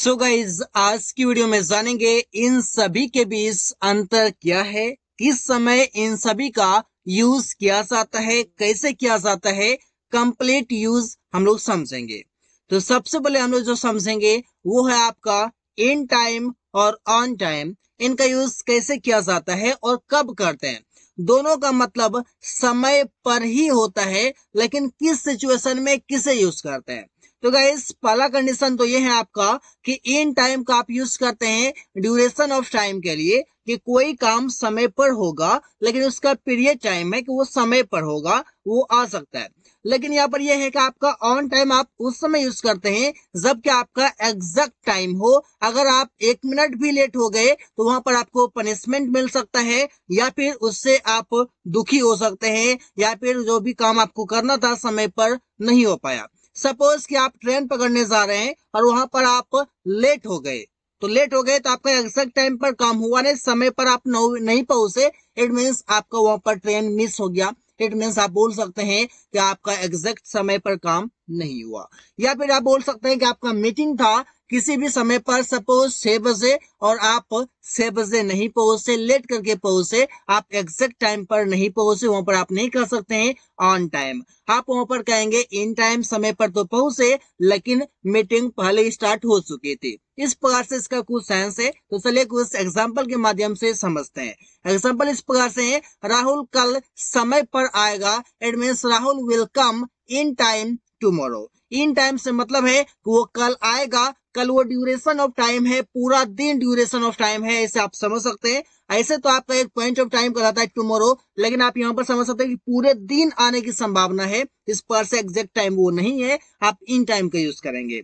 सो so guys आज की video में जानेंगे इन सभी के बीच अंतर क्या है, किस समय इन सभी का यूज़ किया जाता है, कैसे किया जाता है कंप्लीट यूज़ हम लोग समझेंगे। तो सबसे पहले हम लोग जो समझेंगे, वो है आपका इन टाइम और ऑन टाइम इनका यूज़ कैसे किया जाता है और कब करते हैं। दोनों का मतलब समय पर ही होता है, लेकिन किस सिचुएशन में किसे यूज़ करते हैं। तो गाइस पहला कंडीशन तो ये है आपका कि इन टाइम का आप यूज़ करते हैं ड्यूरेशन ऑफ़ टाइम के लिए कि कोई काम समय पर होगा, लेकिन उसका पीरियड टाइम है कि वो समय पर होगा, वो आ सकता है। लेकिन यहाँ पर यह है कि आपका ऑन टाइम आप उस समय यूज़ करते हैं जबकि आपका एग्जैक्ट टाइम हो। अगर आप एक मिनट भी लेट हो गए तो वहाँ पर आपको पनिशमेंट मिल सकता है, या फिर उससे आप दुखी हो सकते हैं, या फिर जो भी काम आपको करना था समय पर नहीं हो पाया। सपोज़ कि आप ट्रेन पकड़ने जा रहे हैं और वहाँ पर आप लेट हो गए। तो लेट हो गए तो आपका एग्जैक्ट टाइम पर काम हुआ नहीं, समय पर आप नहीं पहुँचे। इट मीन्स आपका वहाँ पर ट्रेन मिस हो गया। इट मीन्स आप बोल सकते हैं कि आपका एग्जैक्ट समय पर काम नहीं हुआ। या फिर आप बोल सकते हैं कि आपका मीटिंग था किसी भी समय पर सपोज़ छह बजे और आप छह बजे नहीं पहुँचे, लेट करके पहुँचे, आप एग्जैक्ट टाइम पर नहीं पहुँचे, वहाँ पर आप नहीं कर सकते हैं ऑन टाइम आप वहाँ पर कहेंगे इन टाइम समय पर तो पहुँचे, लेकिन मीटिंग पहले स्टार्ट हो चुकी थी। इस प्रकार से इसका कुछ साइंस है। तो चलिए कुछ एग्ज़ाम्पल के माध्यम से समझते हैं। एग्ज़ाम्पल इस प्रकार से है, राहुल कल समय पर आएगा it mean Rahul will come in time tomorrow in time से मतलब है कि वो कल आएगा, कल वो ड्यूरेशन ऑफ़ टाइम है, पूरा दिन ड्यूरेशन ऑफ़ टाइम है, ऐसे आप समझ सकते हैं। ऐसे तो आपका एक पॉइंट ऑफ़ टाइम कहलाता है टुमोरो लेकिन आप यहाँ पर समझ सकते हैं कि पूरे दिन आने की संभावना है। इस पर से एग्जैक्ट टाइम वो नहीं है, आप इन टाइम का यूज़ करेंगे।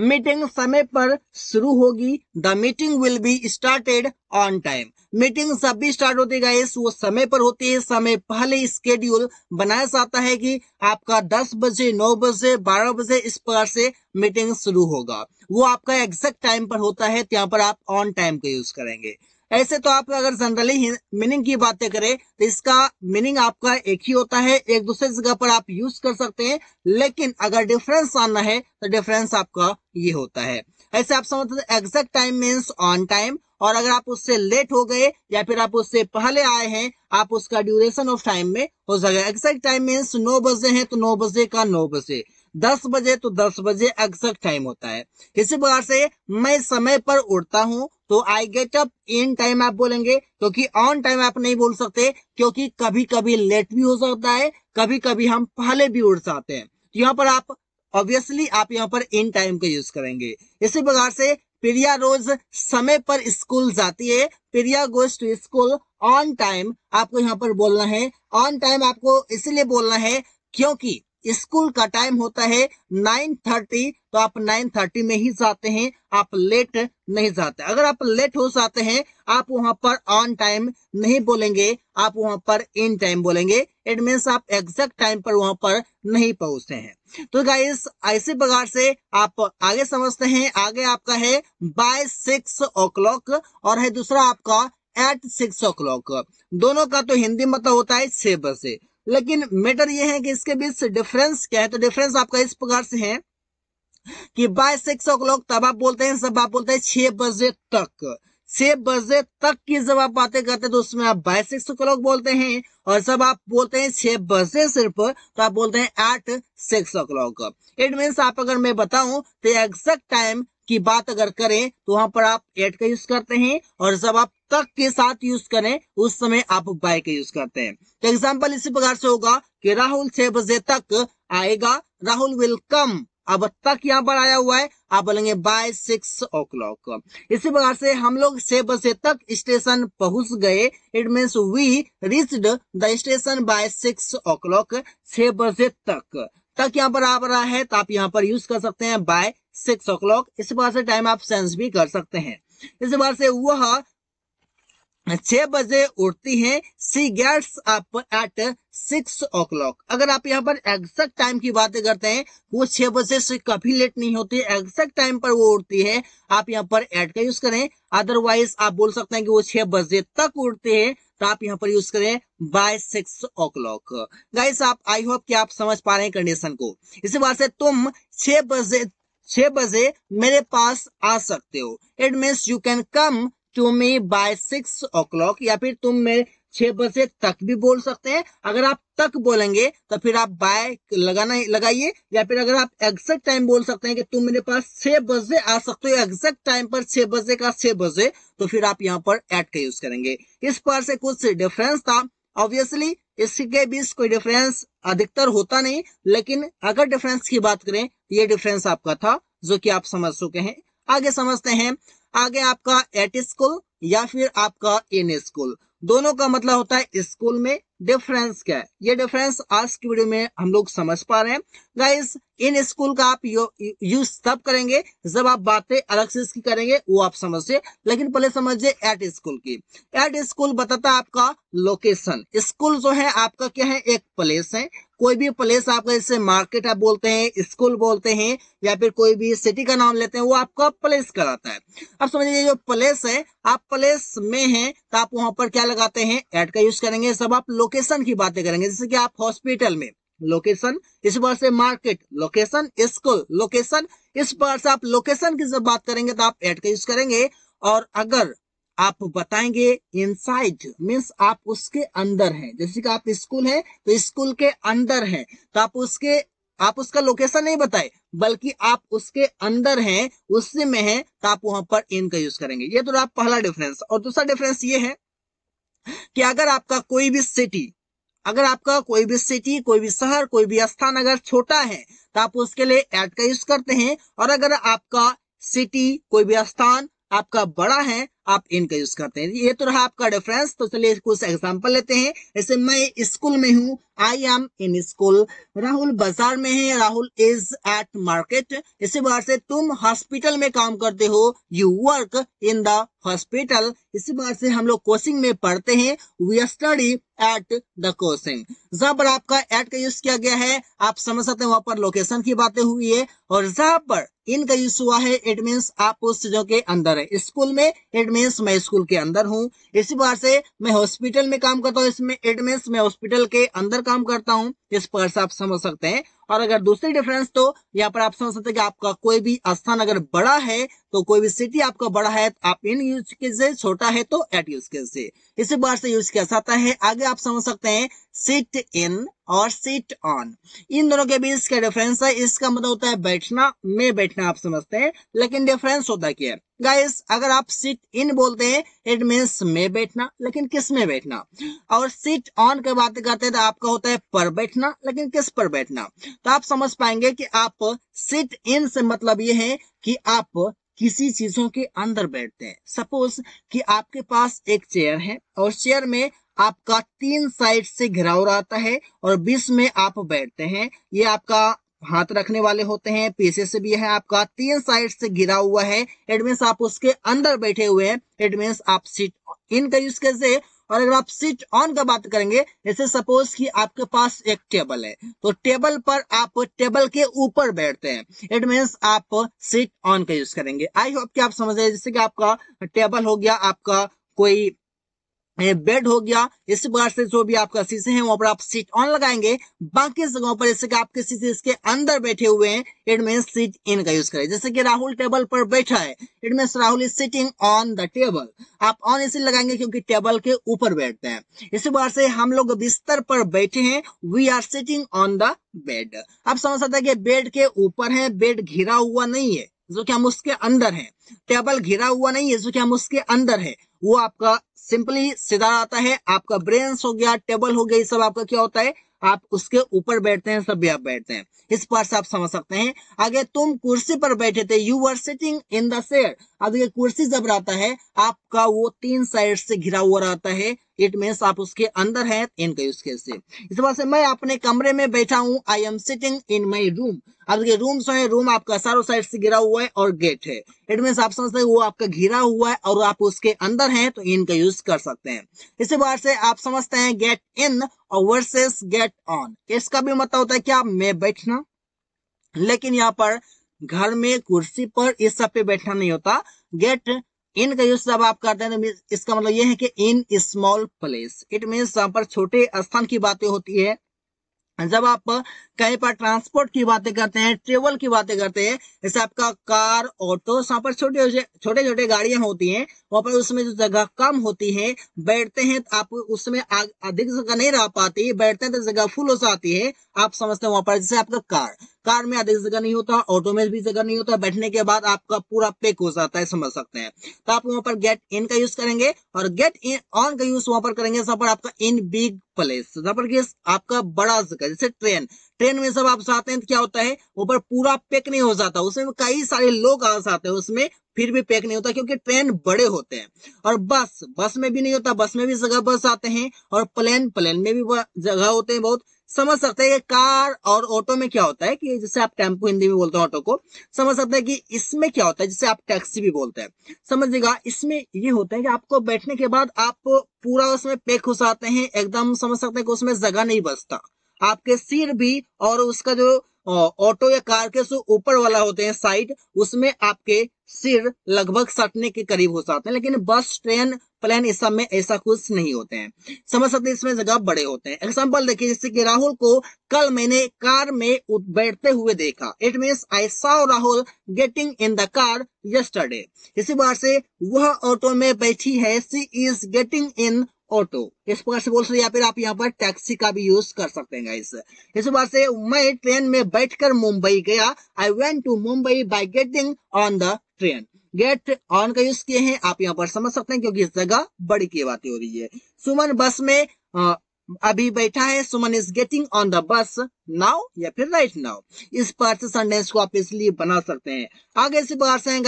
मीटिंग समय पर शुरू होगी the meeting will be started on time meeting जब भी स्टार्ट होती है वो समय पर होती है, समय पहले स्केड्यूल बनाया जाता है कि आपका 10 बजे 9 बजे 12 बजे इस प्रकार से मीटिंग शुरू होगा। वो आपका एग्जैक्ट टाइम पर होता है तो यहाँ पर आप ऑन टाइम का यूज़ करेंगे। ऐसे तो आप अगर जनरली मीनिंग की बातें करें तो इसका मीनिंग आपका एक ही होता है, एक दूसरे जगह पर आप यूज़ कर सकते हैं, लेकिन अगर डिफरेंस आना है तो डिफरेंस आपका ये होता है। ऐसे आप समझते exact time means on time और अगर आप उससे लेट हो गए या फिर आप उससे पहले आए हैं, आप उसका ड्यूरेशन ऑफ़ टाइम में हो जाएगा एग्जैक्ट टाइम मीन्स नौ बजे है तो नौ बजे का नौ बजे। दस बजे तो दस बजे एग्जैक्ट टाइम होता है। इसी प्रकार से मैं समय पर उठता हूँ तो I get up in time आप बोलेंगे, क्योंकि ऑन टाइम आप नहीं बोल सकते, क्योंकि कभी कभी लेट भी हो सकता है कभी कभी हम पहले भी उठ जाते हैं। तो यहाँ पर आप ऑब्वियसली आप यहाँ पर इन टाइम का यूज़ करेंगे। इसी प्रकार से प्रिया रोज समय पर स्कूल जाती है। Priya goes to school on time आपको यहाँ पर बोलना है। ऑन टाइम आपको इसलिए बोलना है क्योंकि स्कूल का टाइम होता है नाइन थर्टी तो आप नाइन थर्टी में ही जाते हैं, आप लेट नहीं जाते। अगर आप लेट हो जाते हैं, आप वहाँ पर ऑन टाइम नहीं बोलेंगे, आप वहाँ पर इन टाइम बोलेंगे। इट मीन्स आप एग्जैक्ट टाइम पर वहाँ पर नहीं पहुँचते हैं। तो गाइस ऐसे प्रकार से आप आगे समझते हैं। आगे आपका है बाय सिक्स ओ और है दूसरा आपका एट सिक्स ओ क्लॉक दोनों का तो हिंदी मतलब होता है छह बजे। लेकिन मैटर ये है कि इसके बीच डिफरेंस क्या है? तो डिफरेंस आपका इस प्रकार से है कि बाय सिक्स ओ क्लॉक तब आप बोलते हैं सब आप बोलते हैं छह बजे तक। छह बजे तक की जब आप बातें करते हैं तो उसमें आप बाय सिक्स ओ क्लॉक बोलते हैं और जब आप बोलते हैं छह बजे सिर्फ़ तो आप बोलते हैं at six o'clock it mean आप अगर मैं बताऊँ तो एग्जैक्ट टाइम की बात अगर करें तो वहाँ पर आप एट का यूज़ करते हैं और जब आप तक के साथ यूज़ करें, उस समय आप बाय का यूज़ करते हैं। तो एग्ज़ाम्पल इसी प्रकार से होगा कि राहुल छह बजे तक आएगा, राहुल विल कम अब तक यहाँ पर आया हुआ है, आप बोलेंगे बाय सिक्स ओ क्लॉक इसी प्रकार से हम लोग छह बजे तक स्टेशन पहुँच गए। It means we reached the station by six o'clock छह बजे तक। तक यहाँ पर आ रहा है तो आप यहाँ पर यूज़ कर सकते हैं बाय सिक्स ओ क्लॉक इस बार से टाइम आप सेंस भी कर सकते हैं। इस बार से वह छह बजे उठती हैं। She gets up at six o'clock अगर आप यहाँ पर एग्जैक्ट टाइम की बातें करते हैं, वो छह बजे से कभी लेट नहीं होती। एग्जैक्ट टाइम पर वो उठती है। आप यहाँ पर एट का यूज़ करें। अदरवाइज़ आप बोल सकते हैं कि वो छह बजे तक उठते हैं। तो आप यहाँ पर यूज़ करें by six o'clock guys आप आई होप कि आप समझ पा रहे हैं कंडीशन को। इसी बात से तुम छह बजे छह बजे मेरे पास आ सकते हो। It means you can come to me by six o'clock या फिर तुम मेरे छह बजे तक भी बोल सकते हैं। अगर आप तक बोलेंगे तो फिर आप बाय लगाना, लगाइए। या फिर अगर आप एग्जैक्ट टाइम बोल सकते हैं कि तुम मेरे पास छह बजे आ सकते हो एग्जैक्ट टाइम पर छह बजे का छह बजे तो फिर आप यहाँ पर एट का यूज़ करेंगे। इस पर से कुछ डिफरेंस था। ऑब्वियसली इसके बीच कोई डिफरेंस अधिकतर होता नहीं, लेकिन अगर डिफरेंस की बात करें, ये डिफरेंस आपका था, जो कि आप समझ चुके हैं। आगे समझते हैं, आगे आपका एट स्कूल या फिर आपका इन स्कूल दोनों का मतलब होता है स्कूल में डिफरेंस क्या है? ये डिफरेंस आज की वीडियो में हम लोग समझ पा रहे हैं। गाइस इन स्कूल का आप यूज़ तब करेंगे जब आप बातें अलग से इसकी करेंगे, वो आप समझिए। लेकिन पहले समझिए एट स्कूल की। एट स्कूल बताता आपका लोकेशन स्कूल जो है, आपका क्या है? एक प्लेस है। कोई भी प्लेस आपका जैसे मार्केट आप बोलते हैं स्कूल बोलते हैं, या फिर कोई भी सिटी का नाम लेते हैं, वो आपका प्लेस कराता है। अब समझिए जो प्लेस है, आप प्लेस में हैं तो आप वहाँ पर क्या लगाते हैं? एड का यूज़ करेंगे, सब आप लोकेशन की बातें करेंगे। जैसे कि आप हॉस्पिटल में लोकेशन इस बार से मार्केट लोकेशन स्कूल लोकेशन इस बार से आप लोकेशन की जब बात करेंगे तो आप एड का यूज़ करेंगे। और अगर आप बताएँगे इनसाइड मीन्स आप उसके अंदर हैं। जैसे कि आप स्कूल है तो स्कूल के अंदर हैं। तो आप उसके, आप उसका लोकेशन नहीं बताए, बल्कि आप उसके अंदर हैं उससे में हैं तो आप वहाँ पर इन का यूज़ करेंगे। ये तो आप पहला डिफरेंस और दूसरा डिफरेंस ये है कि अगर आपका कोई भी सिटी अगर आपका कोई भी सिटी कोई भी शहर, कोई भी स्थान अगर छोटा है तो आप उसके लिए एड का यूज़ करते हैं। और अगर आपका सिटी कोई भी स्थान आपका बड़ा है आप इनका यूज़ करते हैं। ये तो रहा आपका डिफरेंस तो चलिए कुछ एग्जांपल लेते हैं। जैसे मैं स्कूल में हूँ I am in school Rahul बाज़ार में है, राहुल इज़ एट मार्केट इसी बार से तुम हॉस्पिटल में काम करते हो। You work in the hospital इसी बार से हम लोग कोचिंग में पढ़ते हैं। We study at the coaching जहाँ पर आपका एट का यूज़ किया गया है, आप समझ सकते हैं वहाँ पर लोकेशन की बातें हुई है। और जहाँ पर इनका यूज़ हुआ है इट मीन्स आप उस चीज़ों के अंदर है। स्कूल में इट मीन्स मैं स्कूल के अंदर हूँ। इसी बार से मैं हॉस्पिटल में काम करता हूँ, इसमें इट मीन्स मैं हॉस्पिटल के अंदर काम करता हूँ इस पर से आप समझ सकते हैं। और अगर दूसरी डिफरेंस तो यहाँ पर आप समझ सकते हैं कि आपका कोई भी स्थान अगर बड़ा है तो कोई भी सिटी आपका बड़ा है तो आप इन यूज़ के से छोटा है तो एट यूज़ के से। इसी बार से यूज़ किया जाता है, आगे आप समझ सकते हैं सिट इन और सिट ऑन इन दोनों के बीच क्या डिफरेंस है, इसका मतलब होता है बैठना, में बैठना आप समझते हैं, लेकिन डिफरेंस होता क्या है? गाइस अगर आप सिट इन बोलते हैं इट मीन्स में बैठना, लेकिन किसमें बैठना? और सिट ऑन की बात करते हैं तो आपका होता है पर बैठना, लेकिन किस पर बैठना? तो आप समझ पाएँगे कि आप सिट इन से मतलब ये है कि आप किसी चीज़ों के अंदर बैठते हैं। सपोज़ कि आपके पास एक चेयर है, और चेयर में आपका तीन साइड से घिराव रहता है, और बीच में आप बैठते हैं। ये आपका हाथ रखने वाले होते हैं पीछे से भी है आपका, तीन साइड से घिरा हुआ है इट आप उसके अंदर बैठे हुए हैं इट आप सीट इन का यूज़ कैसे और अगर आप सीट ऑन का बात करेंगे, जैसे सपोज़ कि आपके पास एक टेबल है तो टेबल पर आप टेबल के ऊपर बैठते हैं इट मीन्स आप सीट ऑन का यूज़ करेंगे। आई होप कि आप समझ रहे जैसे कि आपका टेबल हो गया, आपका कोई बेड हो गया। इस प्रकार से जो भी आपका शीशे हैं, वहाँ पर आप सीट ऑन लगाएँगे। बाकी जगहों पर जैसे कि आप किसी चीज़ के अंदर बैठे हुए हैं इट मीन सीट इन का यूज़ करें। जैसे कि राहुल टेबल पर बैठा है it mean Rahul is sitting on the table आप ऑन इसलिए लगाएँगे क्योंकि टेबल के ऊपर बैठते हैं। इसी बार से हम लोग बिस्तर पर बैठे हैं। We are sitting on the bed आप समझ सकते हैं कि बेड के ऊपर है बेड घिरा हुआ नहीं है, जो कि हम उसके अंदर है। टेबल घिरा हुआ नहीं है, जो कि हम उसके अंदर है। वो आपका सिंपली सीधा आता है, आपका ब्रेन्स हो गया, टेबल हो गया ये सब आपका क्या होता है? आप उसके ऊपर बैठते हैं सब भी आप बैठते हैं। इस पर से आप समझ सकते हैं। आगे तुम कुर्सी पर बैठे थे you are sitting in the chair अब ये कुर्सी जब रहता है, आपका वो तीन साइड से घिरा हुआ रहता है। इट मीन आप उसके अंदर है इनका यूज़ कैसे इस बात से मैं अपने कमरे में बैठा हूँ I am sitting in my room अब ये रूम जो है रूम आपका चारों साइड से घिरा हुआ है और गेट है। इट मीन आप समझते हैं, वो आपका घिरा हुआ है और आप उसके अंदर हैं तो इनका यूज़ कर सकते हैं। इसी बार से आप समझते हैं गेट इन और वर्सेस गेट ऑन इसका भी मतलब होता है क्या मैं बैठना, लेकिन यहाँ पर घर में कुर्सी पर इस सब पे बैठना नहीं होता। गेट इन का यूज़ जब आप करते हैं तो इसका मतलब ये है कि in small place it mean यहाँ पर छोटे स्थान की बातें होती है। जब आप कहीं पर ट्रांसपोर्ट की बातें करते हैं ट्रेवल की बातें करते हैं, जैसे आपका कार ऑटो यहाँ पर छोटे छोटे छोटे गाड़ियाँ होती हैं, वहाँ पर उसमें जो जगह कम होती है, बैठते हैं तो आप उसमें अधिक जगह नहीं रह पाती, बैठते हैं तो जगह फुल हो जाती है, आप समझते हैं वहाँ पर, जैसे आपका कार। कार में अधिक जगह नहीं होता, ऑटो में भी जगह नहीं होता, बैठने के बाद आपका पूरा पेक हो जाता है, समझ सकते हैं। तो आप वहाँ पर गेट इन का यूज़ करेंगे और गेट इन ऑन का यूज़ वहाँ पर करेंगे, जहाँ पर आपका इन बिग प्लेस पर आपका बड़ा जगह जैसे ट्रेन ट्रेन में सब आप जाते हैं तो क्या होता है ऊपर पूरा पैक नहीं हो जाता, उसमें कई सारे लोग आ जाते हैं, उसमें फिर भी पैक नहीं होता, क्योंकि ट्रेन बड़े होते हैं। और बस बस में भी नहीं होता बस में भी जगह बस आते हैं और प्लेन प्लेन में भी जगह होते हैं बहुत समझ सकते हैं कि कार और ऑटो में क्या होता है कि जैसे आप टेंपो हिंदी में बोलते हैं ऑटो को, समझ सकते हैं कि इसमें क्या होता है, जिसे आप टैक्सी भी बोलते हैं। समझिएगा, इसमें ये होता है कि आपको बैठने के बाद आप पूरा उसमें पैक हो जाते हैं, एकदम समझ सकते हैं कि उसमें जगह नहीं बचता। आपके सिर भी और उसका जो ऑटो या कार के जो ऊपर वाला होते हैं साइड, उसमें आपके सिर लगभग सटने के करीब हो जाते हैं, लेकिन बस, ट्रेन, प्लेन इस सब में ऐसा कुछ नहीं होते हैं। समझ सकते हैं इसमें जगह बड़े होते हैं। एग्ज़ाम्पल देखिए, जैसे कि राहुल को कल मैंने कार में बैठते हुए देखा। It mean I saw Rahul getting in the car yesterday इसी बार से वह ऑटो में बैठी है। She is getting in auto इस प्रकार से बोल सकते या फिर आप यहाँ पर टैक्सी का भी यूज़ कर सकते हैं इस इस बार से मैं ट्रेन में बैठकर मुंबई गया। I went to Mumbai by getting on the train. Get on का यूज़ किए हैं आप यहाँ पर समझ सकते हैं क्योंकि इस जगह बड़ी की बातें हो रही है। सुमन बस में आ, अभी बैठा है। Suman is getting on the bus now या फिर राइट नाउ इस पार्ट से सेंटेंस को आप इसलिए बना सकते हैं। आगे से बाहर से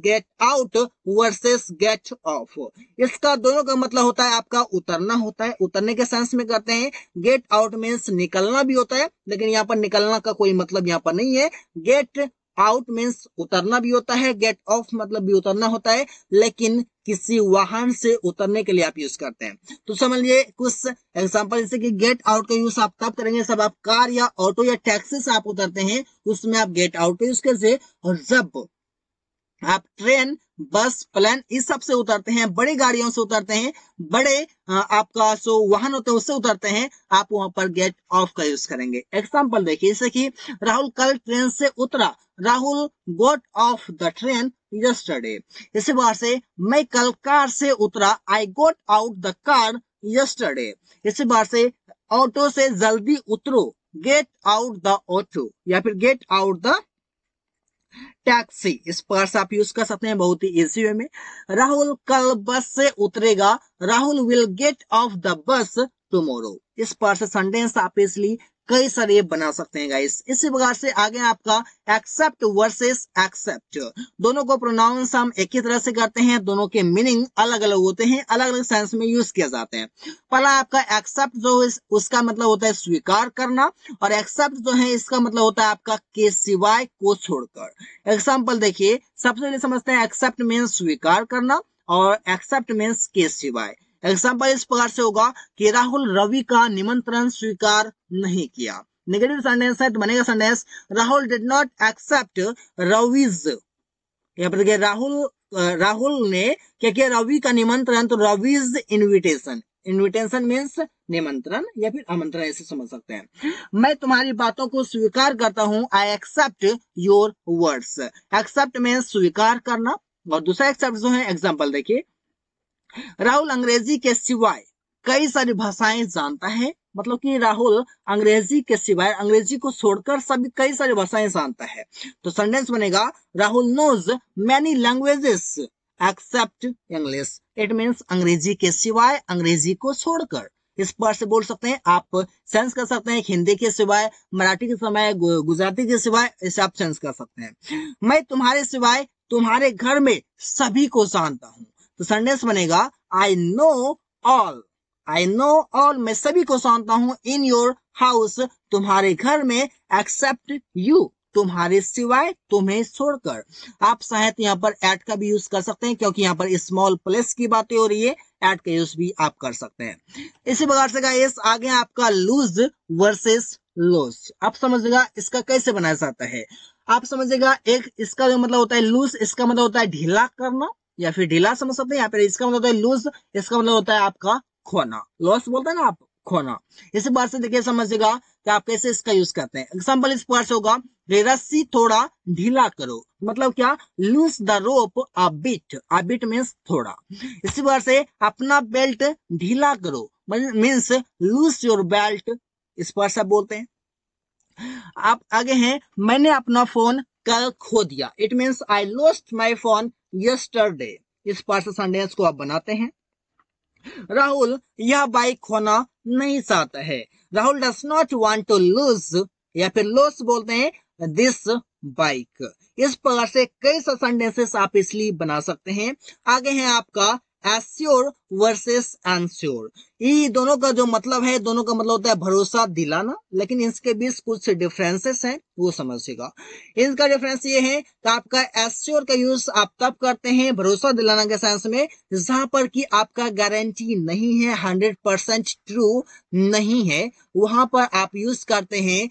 get out versus get off इसका दोनों का मतलब होता है आपका उतरना होता है। उतरने के सेंस में करते हैं। गेट आउट मीन्स निकलना भी होता है लेकिन यहाँ पर निकलना का कोई मतलब यहाँ पर नहीं है। गेट आउट मीन्स उतरना भी होता है गेट ऑफ़ मतलब भी उतरना होता है, लेकिन किसी वाहन से उतरने के लिए आप यूज़ करते हैं। तो समझ लिए कुछ एग्जांपल जैसे कि गेट आउट का यूज़ आप तब करेंगे जब आप कार या ऑटो या टैक्सी से आप उतरते हैं, उसमें आप गेट आउट का यूज़ करते और जब आप ट्रेन, बस, प्लेन, इस सबसे उतरते हैं, बड़ी गाड़ियों से उतरते हैं, बड़े आपका जो वाहन होते हैं उससे उतरते हैं, आप वहाँ पर गेट ऑफ़ का यूज़ करेंगे। एग्ज़ाम्पल देखिए, जैसे कि राहुल कल ट्रेन से उतरा। Rahul got off the train yesterday इसी बार से मैं कल कार से उतरा। I got out the car yesterday इसी बार से ऑटो से जल्दी उतरो। गेट आउट द ऑटो या फिर गेट आउट द टैक्सी इस पर्स आप यूज़ कर सकते हैं बहुत ही इजी वे में। राहुल कल बस से उतरेगा। Rahul will get off the bus tomorrow इस पर से सेंटेंस आप इसलिए कई सारे बना सकते हैं गाइस इसी प्रकार से आगे आपका एक्सेप्ट वर्सेस एक्सेप्ट दोनों को प्रोनाउंस हम एक ही तरह से करते हैं, दोनों के मीनिंग अलग अलग होते हैं अलग अलग सेंस में यूज़ किया जाते हैं। पहला आपका एक्सेप्ट जो है, उसका मतलब होता है स्वीकार करना, और एक्सेप्ट जो है, इसका मतलब होता है आपका के सिवाय को छोड़कर। एग्ज़ाम्पल देखिए, सबसे पहले समझते हैं एक्सेप्ट मीन्स स्वीकार करना, और एक्सेप्ट मीन्स के सिवाय। एग्ज़ाम्पल इस प्रकार से होगा कि राहुल रवि का निमंत्रण स्वीकार नहीं किया। नेगेटिव सेंटेंस है तो बनेगा sentence Rahul did not accept Raviz. यहाँ पर देखिए, राहुल राहुल ने क्या किया? रवि का निमंत्रण तो रविज इनविटेशन इनविटेशन मीन्स निमंत्रण या फिर आमंत्रण, ऐसे समझ सकते हैं। मैं तुम्हारी बातों को स्वीकार करता हूँ। I accept your words accept means स्वीकार करना। और दूसरा एक्सेप्ट जो है एग्ज़ाम्पल देखिए। राहुल अंग्रेज़ी के सिवाय कई सारी भाषाएँ जानता है। मतलब कि राहुल अंग्रेज़ी के सिवाय अंग्रेज़ी को छोड़कर सभी कई सारी भाषाएँ जानता है। तो सेंटेंस बनेगा, Rahul knows many languages except English it means अंग्रेज़ी के सिवाय अंग्रेज़ी को छोड़कर। इस पर से बोल सकते हैं, आप सेंस कर सकते हैं, हिंदी के सिवाय, मराठी के समय गुजराती के सिवाय, इसे आप सेंस कर सकते हैं। मैं तुम्हारे सिवाय तुम्हारे घर में सभी को जानता हूँ। तो सेंटेंस बनेगा I know all I know all मैं सभी को जानता हूँ इन योर हाउस तुम्हारे घर में एक्सेप्ट यू तुम्हारे सिवाय तुम्हें छोड़कर। आप शायद यहाँ पर एट का भी यूज़ कर सकते हैं, क्योंकि यहाँ पर स्मॉल प्लेस की बातें हो रही है एट का यूज़ भी आप कर सकते हैं। इसी प्रकार से गाइस आगे आपका लूज वर्सेस लूज आप समझिएगा इसका कैसे बनाया जाता है? आप समझिएगा एक इसका मतलब होता है लूज इसका मतलब होता है ढीला करना या फिर ढीला समझ सकते हैं यहाँ पे इसका मतलब होता है लूज इसका मतलब होता है आपका खोना। लॉस बोलते हैं ना आप, खोना। इस बात से देखिए, समझिएगा कि आप कैसे इसका यूज़ करते हैं। एग्ज़ाम्पल इस बार से होगा, रस्सी थोड़ा ढीला करो। मतलब क्या? Loose the rope a bit a bit means थोड़ा। इसी बार से अपना बेल्ट ढीला करो। मीन्स लूज योर बेल्ट इस बार से बोलते हैं। आप आगे हैं, मैंने अपना फ़ोन कल खो दिया। It means I lost my phone yesterday इस पार्सल सेंटेंस को आप बनाते हैं। राहुल, यह बाइक खोना नहीं चाहता है। Rahul does not want to lose या फिर लूज बोलते हैं दिस बाइक इस प्रकार से कई सेंटेंसेस आप इसलिए बना सकते हैं। आगे है आपका एस्योर वर्सेस एंश्योर। ये दोनों का जो मतलब है, दोनों का मतलब होता है भरोसा दिलाना, लेकिन इसके बीच कुछ डिफरेंसेस हैं, वो समझिएगा। इनका डिफरेंस ये है कि आपका एस्योर का यूज़ आप तब करते हैं भरोसा दिलाना के सेंस में, जहाँ पर कि आपका गारंटी नहीं है हंड्रेड परसेंट ट्रू नहीं है, वहाँ पर आप यूज़ करते हैं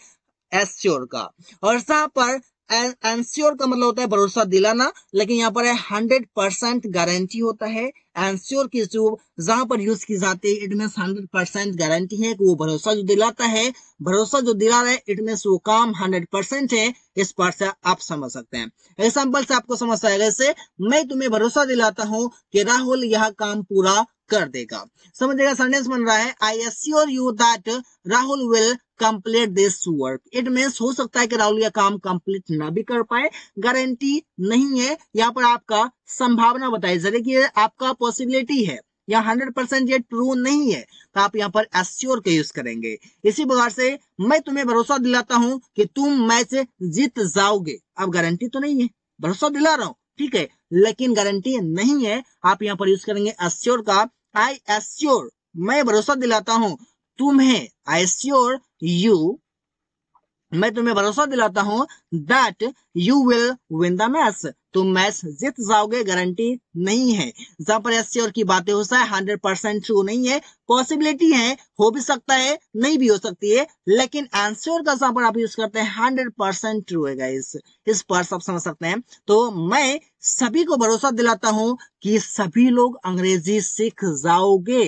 एस्योर का। और जहाँ पर एंश्योर का मतलब होता है भरोसा दिलाना, लेकिन यहाँ पर है हंड्रेड परसेंट गारंटी होता है एंश्योर की जो जहाँ पर यूज़ की जाती है it mean hundred percent guarantee है कि वो भरोसा जो दिलाता है, भरोसा जो दिला रहा है इट मीन वो काम हंड्रेड परसेंट है, इस पर से आप समझ सकते हैं। एग्ज़ाम्पल से आपको समझ आएगा इसे मैं तुम्हें भरोसा दिलाता हूँ कि राहुल यह काम पूरा कर देगा। समझेगा सेंटेंस बन रहा है I assure you that Rahul will complete this work it means हो सकता है कि राहुल यह काम कंप्लीट ना भी कर पाए। गारंटी नहीं है, यहाँ पर आपका संभावना बताई। जा रही है आपका पॉसिबिलिटी है, या हंड्रेड परसेंट ये ट्रू नहीं है तो आप यहाँ पर एश्योर का यूज़ करेंगे। इसी प्रकार से मैं तुम्हें भरोसा दिलाता हूँ कि तुम मैच जीत जाओगे। अब गारंटी तो नहीं है, भरोसा दिला रहा हूँ, ठीक है, लेकिन गारंटी नहीं है। आप यहाँ पर यूज़ करेंगे एश्योर का। आई एश्योर मैं भरोसा दिलाता हूँ, तुम्हें आई एश्योर यू मैं तुम्हें भरोसा दिलाता हूँ that you will win the match तुम मैच जीत जाओगे गारंटी नहीं है। जहाँ पर एश्योर की बातें हो है हंड्रेड परसेंट ट्रू नहीं है। पॉसिबिलिटी है हो भी सकता है नहीं भी हो सकती है। लेकिन एंश्योर का जहाँ पर आप यूज़ करते हैं हंड्रेड परसेंट ट्रू है गाइस इस पर सब समझ सकते हैं। तो मैं सभी को भरोसा दिलाता हूँ कि सभी लोग अंग्रेज़ी सीख जाओगे।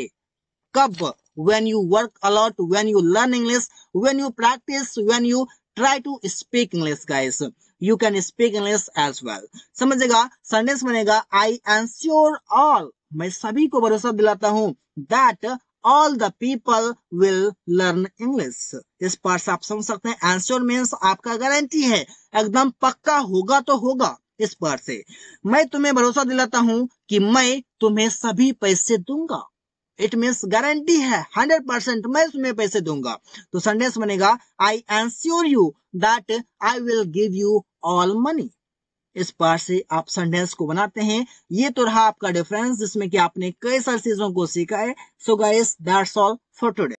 कब? When you work a lot when you learn English, when you practice, when you try to speak English, guys. You can speak English as well. समझेगा सेंटेंस बनेगा I ensure all. मैं सभी को भरोसा दिलाता हूँ that all the people will learn English. इस part से आप समझ सकते हैं आंसर मीन्स आपका गारंटी है एकदम पक्का होगा तो होगा इस पार्ट से मैं तुम्हें भरोसा दिलाता हूँ कि मैं तुम्हें सभी पैसे दूँगा इट मीन्स गारंटी है हंड्रेड परसेंट मैं तुम्हें पैसे दूँगा। तो सेंटेंस बनेगा I ensure you that I will give you all money इस पार से आप सेंटेंस को बनाते हैं। ये तो रहा आपका डिफरेंस जिसमें कि आपने कई सारी चीज़ों को सीखा है। So guys that's all for today